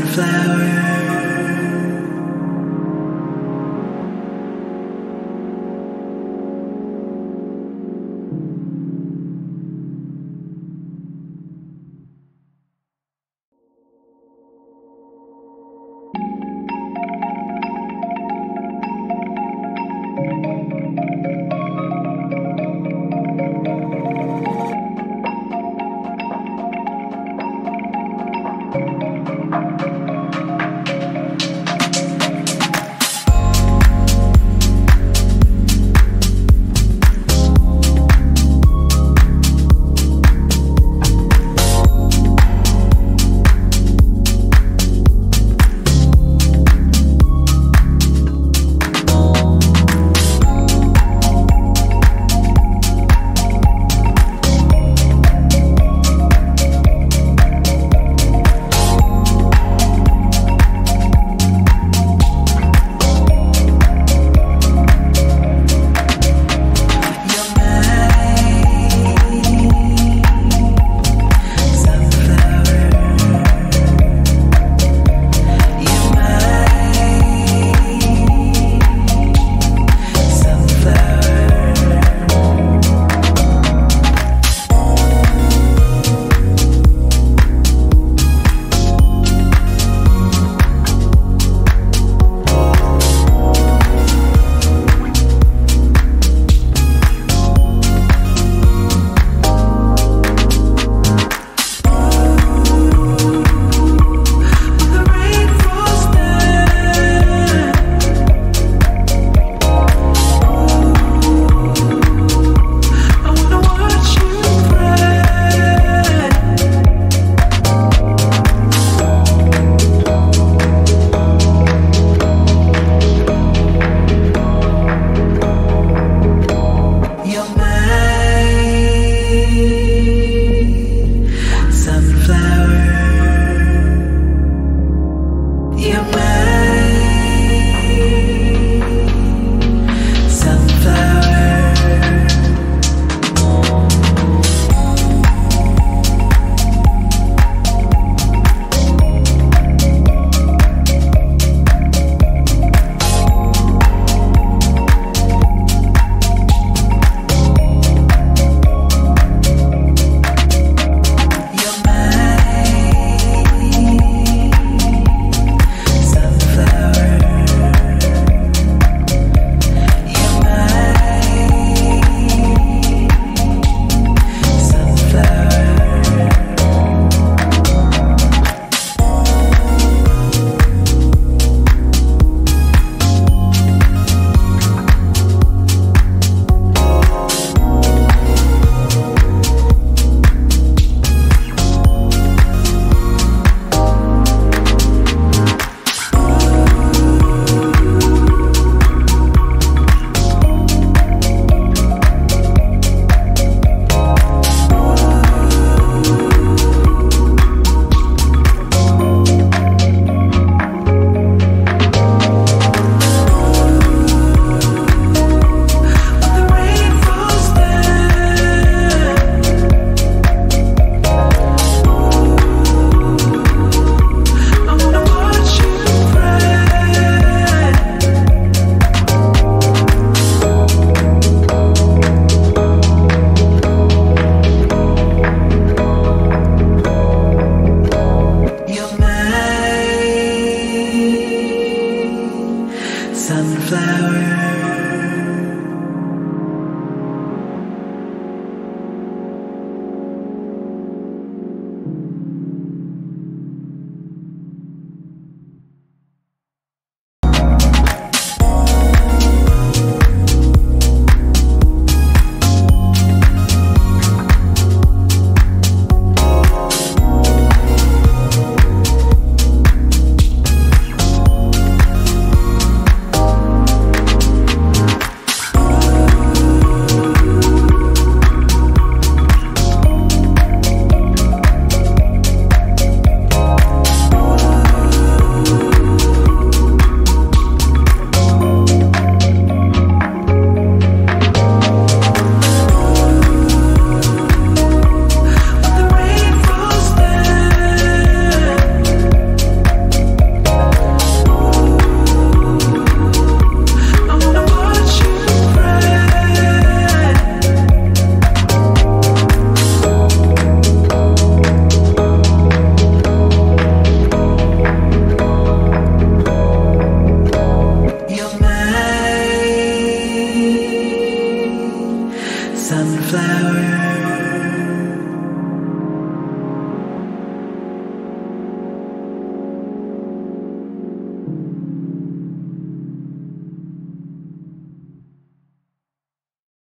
Flowers.